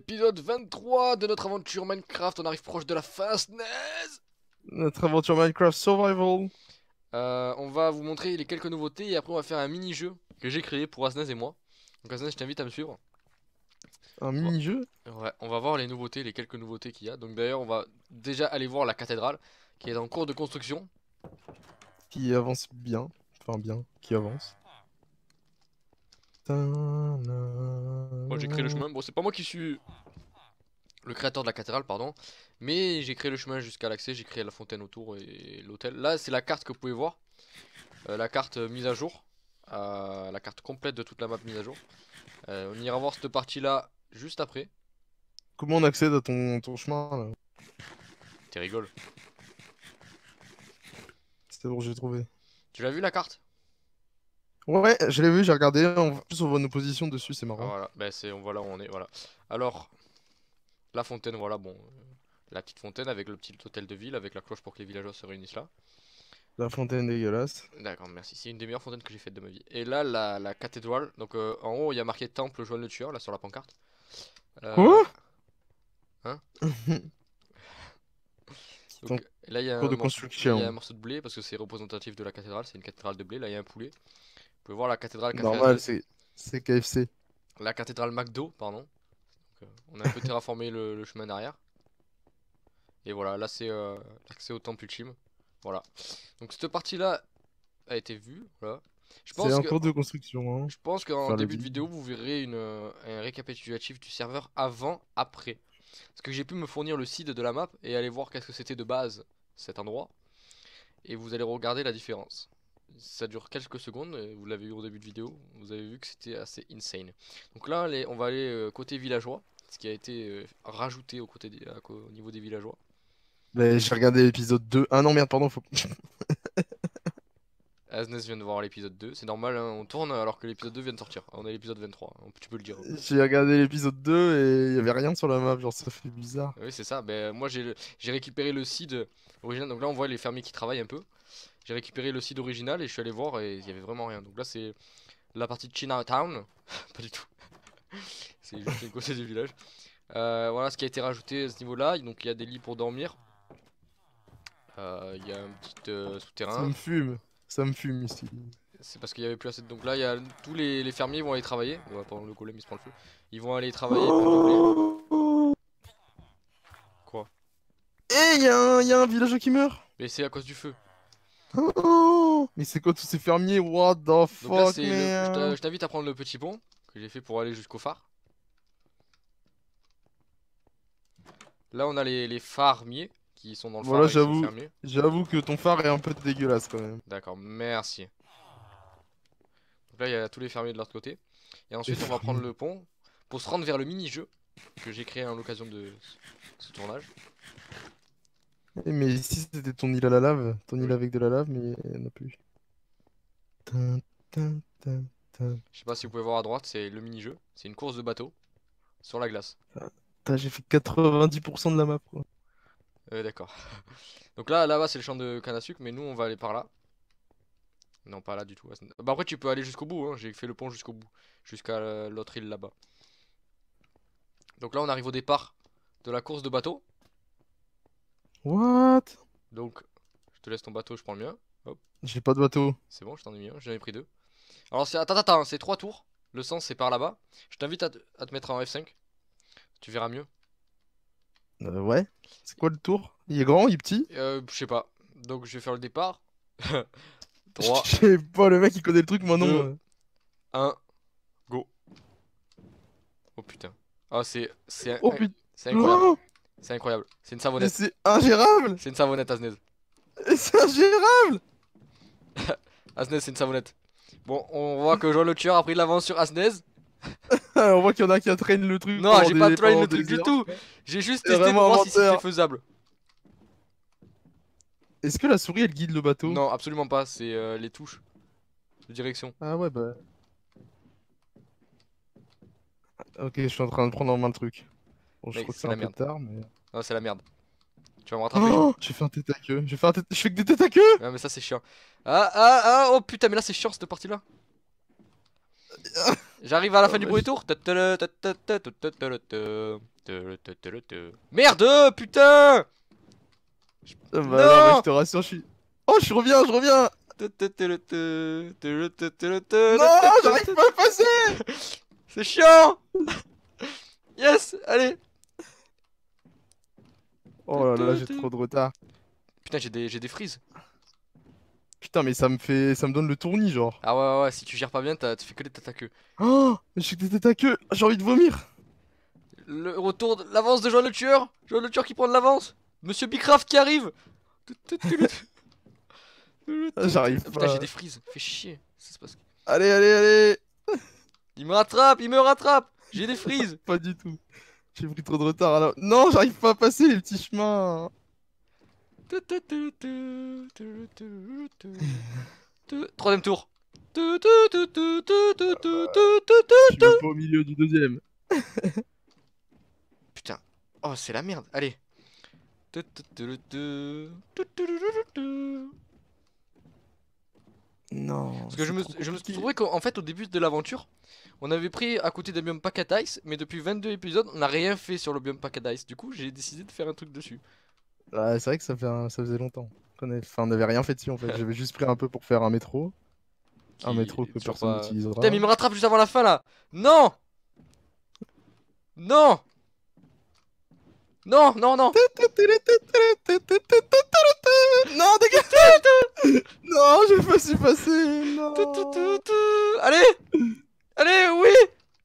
l'épisode 23 de notre aventure Minecraft. On arrive proche de la fin, SNES. Notre aventure Minecraft Survival. Euh, on va vous montrer les quelques nouveautés et après on va faire un mini-jeu que j'ai créé pour Asnez et moi. Donc Asnez, je t'invite à me suivre. Un mini-jeu. Ouais, on va voir les nouveautés, les quelques nouveautés qu'il y a. Donc d'ailleurs, on va déjà aller voir la cathédrale qui est en cours de construction. Qui avance bien. Enfin, bien. Qui avance. Moi j'ai créé le chemin. Bon, c'est pas moi qui suis le créateur de la cathédrale, pardon. Mais j'ai créé le chemin jusqu'à l'accès. J'ai créé la fontaine autour et l'hôtel. Là, c'est la carte que vous pouvez voir. Euh, la carte euh, mise à jour. Euh, la carte complète de toute la map mise à jour. Euh, on ira voir cette partie là juste après. Comment on accède à ton, ton chemin là? Tu rigoles. C'est bon, j'ai trouvé. Tu l'as vu la carte? Ouais, je l'ai vu, j'ai regardé. En plus, on voit nos positions dessus, c'est marrant. Voilà, ben c'est on voit là où on est, voilà. Alors, la fontaine, voilà, bon, euh, la petite fontaine avec le petit hôtel de ville, avec la cloche pour que les villageois se réunissent là. La fontaine dégueulasse. D'accord, merci. C'est une des meilleures fontaines que j'ai faites de ma vie. Et là, la, la cathédrale, donc euh, en haut, il y a marqué Temple Joanne le Tueur, là sur la pancarte. Euh, Quoi? Hein? Donc, là, y il y a un morceau de blé parce que c'est représentatif de la cathédrale, c'est une cathédrale de blé. Là, il y a un poulet. Pouvez voir la cathédrale Normal, c'est KFC. La cathédrale McDo, pardon. Donc, euh, on a un peu terraformé le, le chemin derrière. Et voilà, là c'est euh, l'accès au temple ultime. Voilà. Donc cette partie-là a été vue. Voilà. C'est pense en cours de construction. Hein. je pense qu'en Enfin, début de vidéo, vous verrez une, euh, un récapitulatif du serveur avant, après. Parce que j'ai pu me fournir le seed de la map et aller voir qu'est-ce que c'était de base cet endroit. Et vous allez regarder la différence. Ça dure quelques secondes, et vous l'avez vu au début de vidéo, vous avez vu que c'était assez insane. Donc là, les- on va aller euh, côté villageois, ce qui a été euh, rajouté au, côté des- au niveau des villageois. Mais j'ai regardé l'épisode 2. Ah non, merde, pardon. Faut... Asnes vient de voir l'épisode 2, c'est normal, hein, on tourne alors que l'épisode 2 vient de sortir. On est à l'épisode 23, hein, tu peux le dire. J'ai regardé l'épisode 2 et il y avait rien sur la map. Genre, ça fait bizarre. Oui, c'est ça. Ben, moi, j'ai récupéré le seed original. Donc là, on voit les fermiers qui travaillent un peu. J'ai récupéré le seed original et je suis allé voir et il y avait vraiment rien. Donc là, c'est la partie de Chinatown. Pas du tout. c'est juste une côté du village. Euh, voilà ce qui a été rajouté à ce niveau-là. Donc il y a des lits pour dormir. Euh, Il y a un petit euh, Ça souterrain. me fume. Ça me fume ici. C'est parce qu'il y avait plus assez de... Donc là, il y a tous les, les fermiers vont aller travailler. Ouais, pardon, le golem il se prend le feu. Ils vont aller travailler pour. Quoi? Eh, il y, a un- y a un villageois qui meurt. Mais c'est à cause du feu. Oh, mais c'est quoi tous ces fermiers? What the Donc là, fuck, c'est le- je t'invite à prendre le petit pont que j'ai fait pour aller jusqu'au phare. Là, on a les, les farmiers qui sont dans le Voilà, phare. j'avoue. que ton phare est un peu dégueulasse quand même. D'accord, merci. Donc là, il y a tous les fermiers de l'autre côté. Et ensuite, Les on va prendre le pont pour se rendre vers le mini-jeu que j'ai créé à l'occasion de ce tournage. Mais ici c'était ton île à la lave, ton île avec de la lave, mais il n'y en a plus. Tin, tin, tin, tin. Je sais pas si vous pouvez voir à droite, c'est le mini-jeu. C'est une course de bateau sur la glace. Putain, J'ai fait 90% de la map quoi. Euh, d'accord. Donc là, là-bas, c'est le champ de canne à sucre, mais nous, on va aller par là. Non, pas là du tout. Bah après, tu peux aller jusqu'au bout, hein. J'ai fait le pont jusqu'au bout. Jusqu'à euh, l'autre île là-bas. Donc là, on arrive au départ de la course de bateau. What? Donc, je te laisse ton bateau, je prends le mien. J'ai pas de bateau. C'est bon, je t'en ai mis un, j'en ai pris deux. Alors, c'est... Attends, attends, c'est trois tours. Le sens, c'est par là-bas. Je t'invite à, te- à te mettre en F5. Tu verras mieux. Euh, ouais. C'est quoi le tour? Il est grand, il est petit? Euh, je sais pas. Donc, je vais faire le départ. 3, Je sais pas, le mec il connaît le truc, moi non. Deux. euh. 1, go. Oh putain. Ah, c'est c'est Oh putain. c'est incroyable. Oh, C'est incroyable. C'est une mais savonnette. c'est ingérable! C'est une savonnette, Asnez. C'est ingérable! Asnez, c'est une savonnette. Bon, on voit que Jean Le Tueur a pris de l'avance sur Asnez. Ah, On voit qu'il y en a qui traînent le truc. Non, j'ai pas pendant le truc du tout. J'ai juste testé pour voir si c'était faisable. Est-ce que la souris elle guide le bateau? Non, absolument pas. C'est euh, les touches de direction. Ah ouais, bah. Ok, je suis en train de prendre en main le truc. Bon, je trouve que c'est un peu merde. tard, mais. Non, c'est la merde. Tu vas me rattraper Oh J'ai fait un tête à queue. J'ai fait un tête... Je fais que des têtes à queue Ouais, mais ça, c'est chiant. Ah, ah, ah, oh putain, mais là, c'est chiant cette partie-là. J'arrive à la fin du premier tour. Merde, putain Ah bah Non alors, je te rassure, je suis. Oh, je reviens, je reviens Non, j'arrive pas à passer C'est chiant Yes, allez Oh là là, j'ai trop de retard. Putain, j'ai des, des frises. Putain, mais ça me fait. Ça me donne le tournis, genre. Ah ouais, ouais, si tu gères pas bien, t'as- tu fais que des à queue. Oh Mais je que des à queue J'ai envie de vomir Le retour de l'avance de Joël le tueur Joël le tueur qui prend de l'avance Monsieur Bicraft qui arrive J'arrive Putain, pas. j'ai des frises, fais chier. Ça se passe. Allez, allez, allez Il me rattrape, il me rattrape J'ai des frises Pas du tout. J'ai pris trop de retard alors. Non, j'arrive pas à passer les petits chemins. Troisième tour. Je suis pas au milieu du deuxième. Putain. Oh, c'est la merde. Allez. Non. Parce que je me, je me compliqué. trouvais qu'en fait, au début de l'aventure, on avait pris à côté d'un biome Paradise, mais depuis 22 épisodes, on n'a rien fait sur le biome Paradise. Du coup, j'ai décidé de faire un truc dessus. Ouais, c'est vrai que ça, fait un- ça faisait longtemps. avait- Enfin, on n'avait rien fait dessus en fait. J'avais juste pris un peu pour faire un métro. Un métro que personne pas- n'utilisera. Putain, mais il me rattrape juste avant la fin là Non Non Non, non, non Non, dégage Non, j'ai pas su passer Non Tout, tout, tout, tout. Allez Allez, oui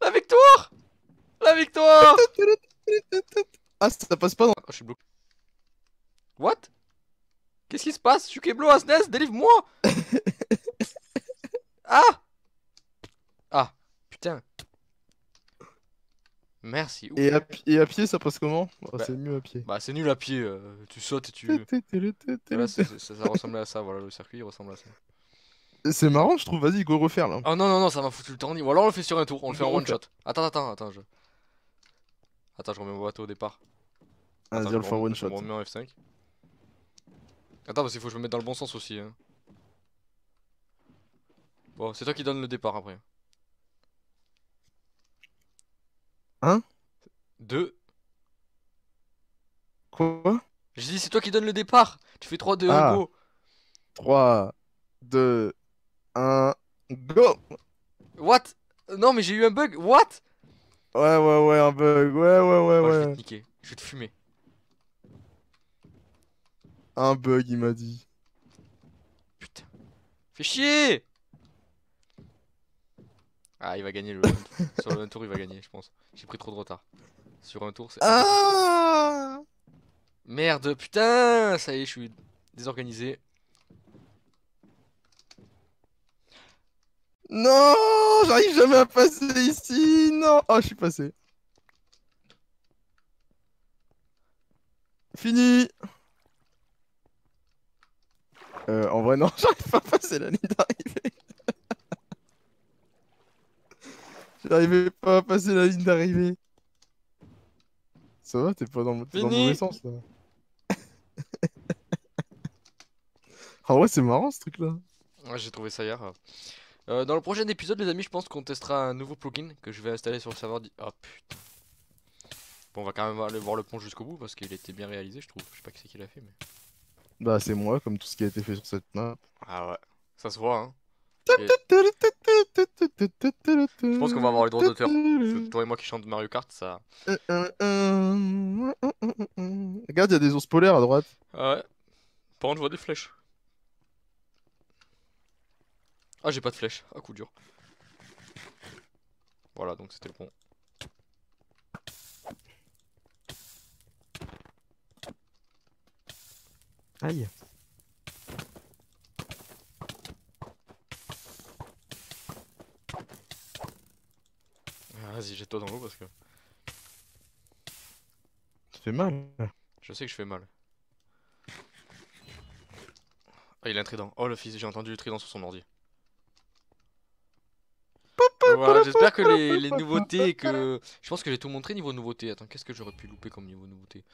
La victoire La victoire Ah, ça passe pas dans... Oh, je suis bloqué. What? Qu'est-ce qui se passe? Chukeblo, Asnes, délivre-moi Ah Ah, putain. Merci. Et à, et à pied, ça passe comment? Oh, Bah. C'est mieux à pied. Bah, c'est nul à pied. euh, tu sautes et tu. Voilà, ça, ça ressemble à ça. Voilà, le circuit il ressemble à ça. C'est marrant, je trouve. Vas-y, go refaire là. Oh non, non, non, ça m'a foutu le temps. Ou alors on le fait sur un tour, on le fait en one shot. Attends, attends, attends. Je... Attends, je remets mon bateau au départ. Vas-y, on le fait en one shot. me remets en F5. Attends, parce qu'il faut que je me mette dans le bon sens aussi. Hein. Bon, c'est toi qui donne le départ après. Hein? 2. Quoi? Je dis, c'est toi qui donne le départ. Tu fais 3, 2, 1, Ah. go. 3, 2, 1, go What? Non, mais j'ai eu un bug. What? Ouais, ouais, ouais, un bug. Ouais, ouais, ouais, Moi, je vais ouais. te niquer. Je vais te fumer. Un bug, il m'a dit. Putain. Fais chier Ah, il va gagner le. Sur le un tour, il va gagner, je pense. J'ai pris trop de retard. Sur un tour, c'est. Ah Merde, putain Ça y est, je suis désorganisé. Non J'arrive jamais à passer ici Non Oh, je suis passé. Fini Euh, en vrai, non, j'arrive pas à passer la ligne d'arrivée. J'arrivais pas à passer la ligne d'arrivée. Ça va, t'es pas dans, dans le mauvais sens, là. En vrai, c'est marrant, ce truc-là. Ouais, j'ai trouvé ça hier. Euh, dans le prochain épisode, les amis, je pense qu'on testera un nouveau plugin que je vais installer sur le serveur. Oh putain. Bon, on va quand même aller voir le pont jusqu'au bout parce qu'il était bien réalisé, je trouve. Je sais pas qui c'est qui l'a fait, mais. Bah, c'est moi, comme tout ce qui a été fait sur cette map. Ah ouais, ça se voit, hein. Je Je pense qu'on va avoir les droits d'auteur. Toi et moi qui chante Mario Kart, ça. Regarde, il y a des ours polaires à droite. Ah ouais. Par contre, je vois des flèches. Ah, j'ai pas de flèches. Ah, coup dur. Voilà, donc c'était le pont. Aïe. Ah, Vas-y, jette-toi dans l'eau parce que Ça fait mal. je sais que je fais mal. Ah, il a un trident. Oh, le fils, j'ai entendu le trident sur son ordi. Voilà, j'espère que les, les nouveautés que... Je pense que j'ai tout montré niveau nouveauté. Attends, qu'est-ce que j'aurais pu louper comme niveau nouveauté?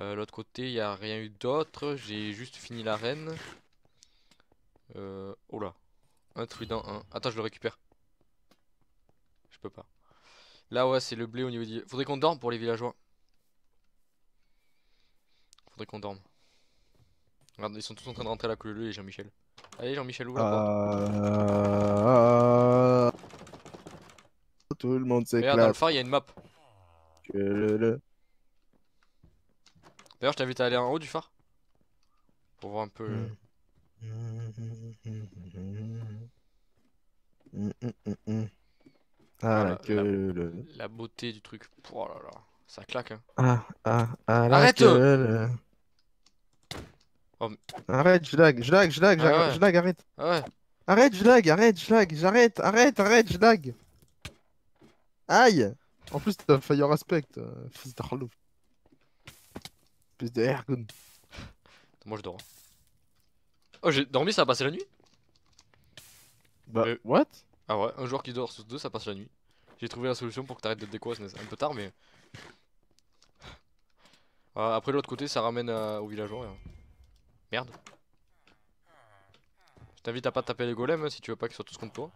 Euh, L'autre côté, il n'y a rien eu d'autre. J'ai juste fini l'arène. Euh... Oh là. Un trident, un. Attends, je le récupère. Je peux pas. Là, ouais, c'est le blé au niveau du... Faudrait qu'on dorme pour les villageois. Faudrait qu'on dorme. Regarde, ils sont tous en train de rentrer à la queue et Jean-Michel. Allez, Jean-Michel, ouvre la porte. Ah, Tout le monde Regarde, dans le s'éclate. phare, il y a une map. Que le- le- D'ailleurs, je t'invite à aller en haut du phare. Pour voir un peu. Ah, Voilà, que la- le- la beauté du truc. Oh là là, ça claque hein. Ah, ah, ah, la Arrête. Oh, mais- Arrête, je lag, je lag, je lag, Ah ouais. je lag, arrête. Ah ouais, Arrête, je lag, arrête, je lag, j'arrête, arrête, arrête, je lag. Aïe. En plus, t'as Fire Aspect, euh, fils d'Arlo. Espèce de Ergon. moi je dors. Oh, j'ai dormi, ça a passé la nuit? Bah, Euh. what? Ah ouais, un joueur qui dort sur deux, ça passe la nuit. J'ai trouvé la solution pour que t'arrêtes de te déco, c'est un peu tard, mais. Ah, après, de l'autre côté, ça ramène à- au villageois. hein. Merde. Je t'invite à pas taper les golems hein, si tu veux pas qu'ils soient tous contre toi.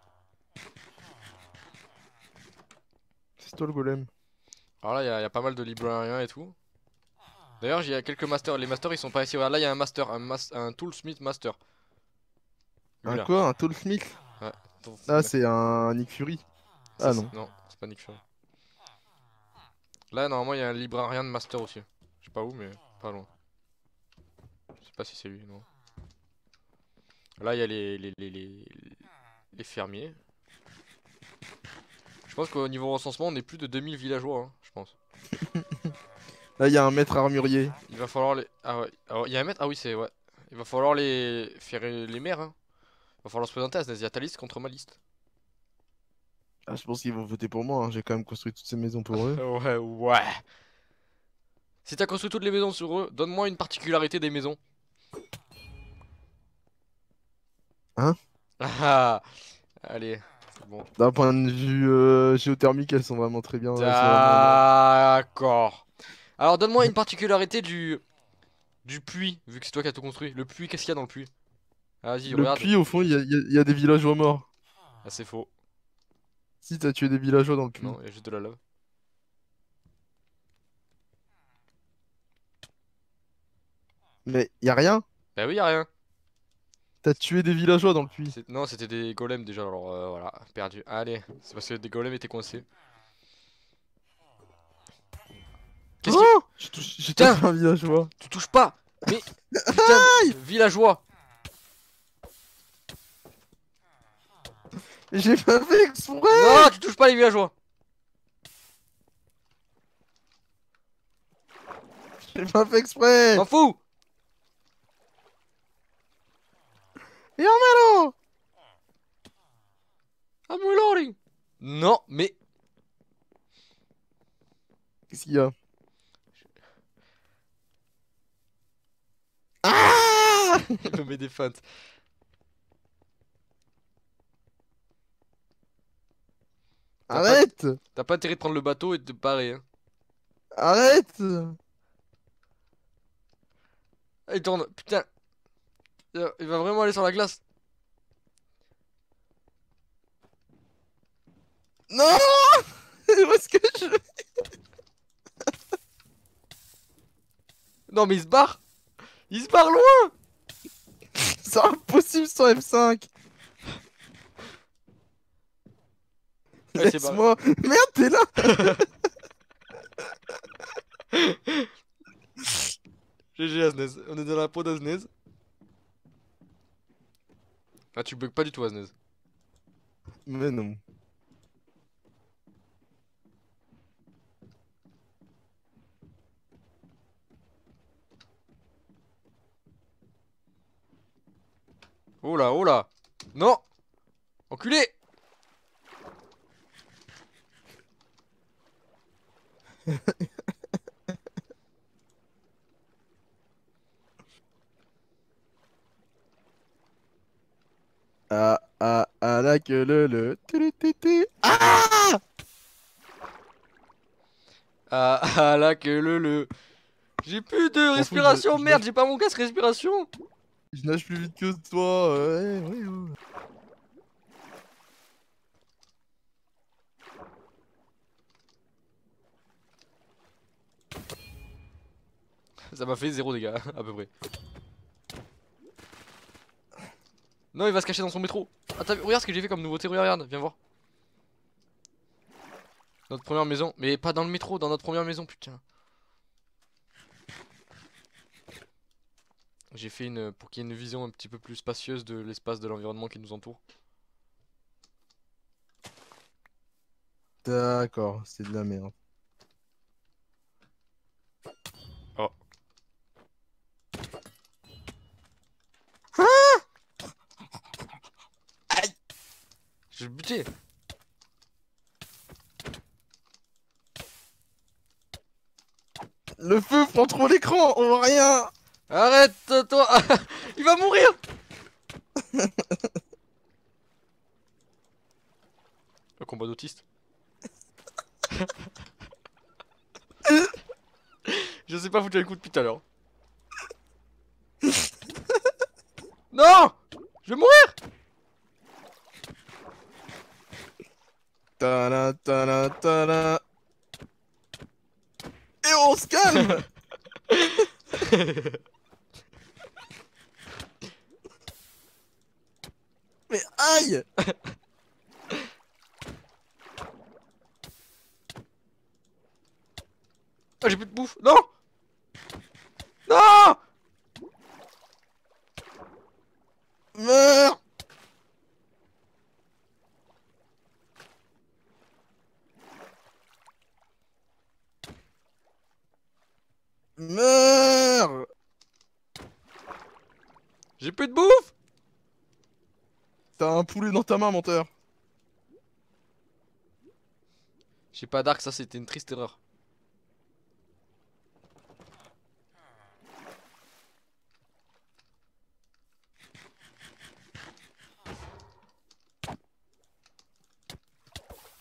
C'est toi le golem. Alors là, il y, a- y a pas mal de librariens et tout. D'ailleurs, il y a quelques masters. Les masters, ils sont pas ici. Regarde, là, il y a un master, un, mas- un toolsmith master. Lui, Un là. quoi? Un Tollsmith? Attends, Ah, c'est un Nick Fury. Ah, non. Non, c'est pas Nick Fury. Là, normalement, il y a un librarien de master aussi. Je sais pas où, mais pas loin. Je sais pas si c'est lui, non. Là, il y a les, les, les, les, les fermiers. Je pense qu'au niveau recensement, on est plus de 2000 villageois, hein, je pense. Là, il y a un maître armurier. Il va falloir les. Ah ouais, il y a un maître Ah oui, c'est. Ouais. Il va falloir les. faire les maires, hein. Il va falloir se présenter à ta liste contre ma liste. Ah, je pense qu'ils vont voter pour moi. hein. J'ai quand même construit toutes ces maisons pour eux. Ouais, ouais. Si t'as construit toutes les maisons sur eux, donne-moi une particularité des maisons. Hein? Ah, allez, bon. D'un point de vue euh, géothermique, elles sont vraiment très bien. Ah. D'accord. Alors, donne-moi une particularité du du puits, vu que c'est toi qui as tout construit. Le puits, qu'est-ce qu'il y a dans le puits? Ah, Vas-y, Le regarde. puits, au fond, y y il y a des villageois morts. Ah, c'est faux. Si, t'as tué des villageois dans le puits. Non, il y a juste de la lave. Mais y a rien? Bah oui, y a rien. T'as tué des villageois dans le puits. Non, c'était des golems déjà, alors euh, voilà, perdu. Allez, c'est parce que des golems étaient coincés. Qu'est-ce que Oh J'ai touché j'ai Putain touché un villageois. tu touches pas Mais putain, villageois J'ai pas fait exprès Non, tu touches pas les villageois J'ai pas fait exprès M'en fous Malo I'm reloading Non, mais Qu'est-ce qu'il y a? Ah! Je mets des feintes. Arrête! T'as pas intérêt de prendre le bateau et de te barrer. Hein. Arrête! Il tourne, putain Il va vraiment aller sur la glace. Non Où est-ce que je... Non mais il se barre. Il se barre loin. C'est impossible sans F5 Ouais, il s'est barré. Laisse-moi Merde, t'es là. GG Aznez, on est dans la peau d'Aznez. Ah tu bugs pas du tout Aznez. Mais non. Oh là, oh là Non Enculé Ah, ah, ah, la queue le le. Ah Ah, ah, la queue le le. J'ai plus de respiration, merde, j'ai pas mon casque respiration. Je nage plus vite que toi. ouais, ouais, ouais. Ça m'a fait zéro dégâts, à peu près. Non, il va se cacher dans son métro. Attends, regarde ce que j'ai fait comme nouveauté, regarde, regarde, viens voir. Notre première maison, mais pas dans le métro, dans notre première maison, putain. J'ai fait une pour qu'il y ait une vision un petit peu plus spacieuse de l'espace de l'environnement qui nous entoure. D'accord, c'est de la merde. Oh. Je vais le buter. Le feu prend trop l'écran, on voit rien. Arrête toi Il va mourir Un combat d'autiste. Je sais pas foutre le coup depuis tout à l'heure. non Je vais mourir Tana, tana, tana. Et on se calme. Mais aïe. Ah j'ai plus de bouffe. Non. Non. Meurs J'ai plus de bouffe! T'as un poulet dans ta main, menteur. J'ai pas d'arc, ça c'était une triste erreur.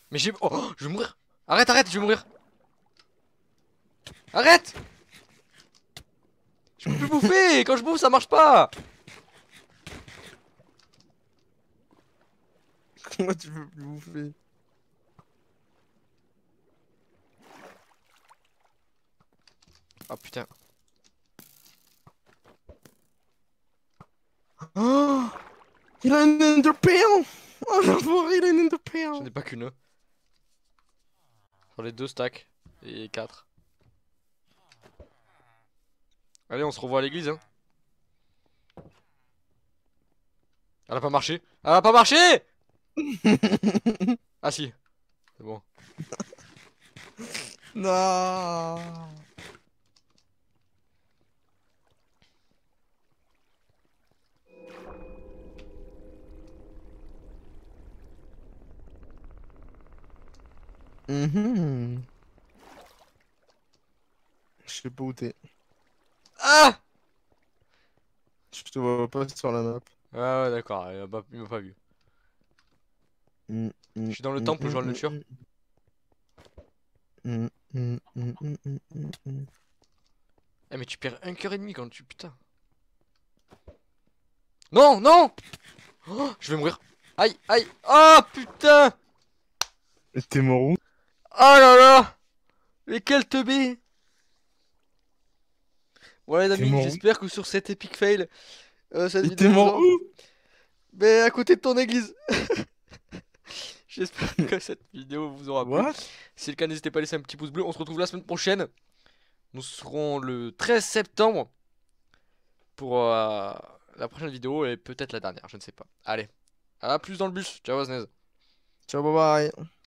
Mais j'ai... Oh, je vais mourir. Arrête, arrête, je vais mourir. Arrête! Je peux plus bouffer Quand je bouffe, ça marche pas Comment tu peux plus bouffer? Ah putain. Oh Il a une enderpearl Oh l'enfoiré, il a une J'en enderpearl ai pas qu'une. J'en ai deux stacks. Et quatre. Allez, on se revoit à l'église, hein. Elle a pas marché. Elle a pas marché Ah si. C'est bon. Non Mhm. Je sais pas où t'es. Ah Je te vois pas sur la map. Ah ouais, d'accord. Il m'a pas, il m'a pas vu. Je suis dans le mm, temple, mm, mm, le tueur. mm, mm. Eh mais tu perds un cœur et demi quand tu... Putain. Non, non Oh, Je vais mourir. Aïe, aïe. Oh putain T'es mort où? Oh là là Mais quel teubé Voilà les amis, j'espère que sur cet epic fail, euh, cette Et vidéo mort où? Mais à côté de ton église J'espère que cette vidéo vous aura plu. What? Si c'est le cas, n'hésitez pas à laisser un petit pouce bleu. On se retrouve la semaine prochaine. Nous serons le 13 septembre pour euh, la prochaine vidéo et peut-être la dernière, je ne sais pas. Allez, à plus dans le bus. Ciao, Aznez. Ciao, bye bye